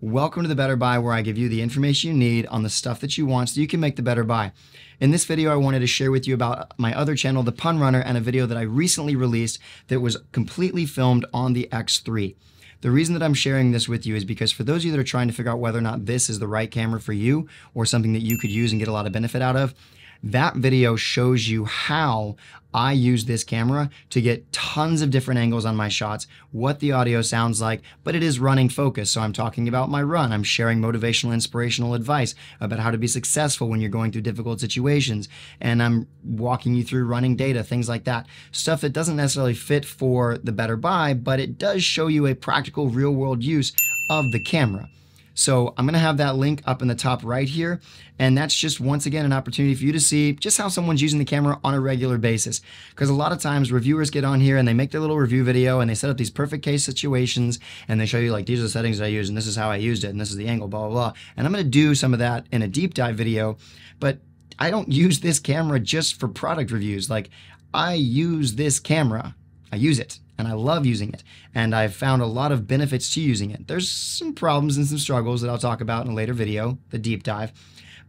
Welcome to the Better Buy, where I give you the information you need on the stuff that you want so you can make the better buy. In this video, I wanted to share with you about my other channel, The Pun Runner, and a video that I recently released that was completely filmed on the X3. The reason that I'm sharing this with you is because for those of you that are trying to figure out whether or not this is the right camera for you or something that you could use and get a lot of benefit out of, that video shows you how I use this camera to get tons of different angles on my shots, what the audio sounds like, but it is running focus. So I'm talking about my run. I'm sharing motivational, inspirational advice about how to be successful when you're going through difficult situations. And I'm walking you through running data, things like that. Stuff that doesn't necessarily fit for the better buy, but it does show you a practical real world use of the camera. So I'm going to have that link up in the top right here. And that's just once again an opportunity for you to see just how someone's using the camera on a regular basis. Because a lot of times reviewers get on here and they make their little review video and they set up these perfect case situations and they show you like these are the settings that I use and this is how I used it and this is the angle, blah, blah, blah. And I'm going to do some of that in a deep dive video. But I don't use this camera just for product reviews. Like I use this camera, I use it and I love using it. And I've found a lot of benefits to using it. There's some problems and some struggles that I'll talk about in a later video, the deep dive.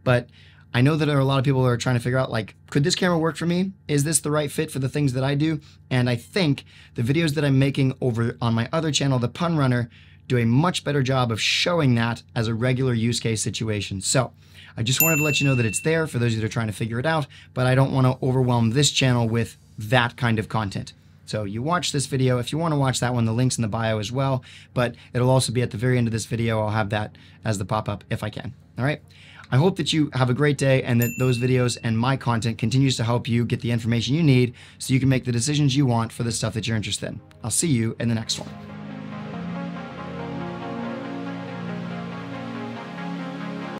But I know that there are a lot of people that are trying to figure out like, could this camera work for me? Is this the right fit for the things that I do? And I think the videos that I'm making over on my other channel, The Pun Runner, do a much better job of showing that as a regular use case situation. So I just wanted to let you know that it's there for those of you that are trying to figure it out, but I don't want to overwhelm this channel with that kind of content. So you watch this video. If you want to watch that one, the link's in the bio as well, but it'll also be at the very end of this video. I'll have that as the pop-up if I can. All right. I hope that you have a great day and that those videos and my content continues to help you get the information you need so you can make the decisions you want for the stuff that you're interested in. I'll see you in the next one.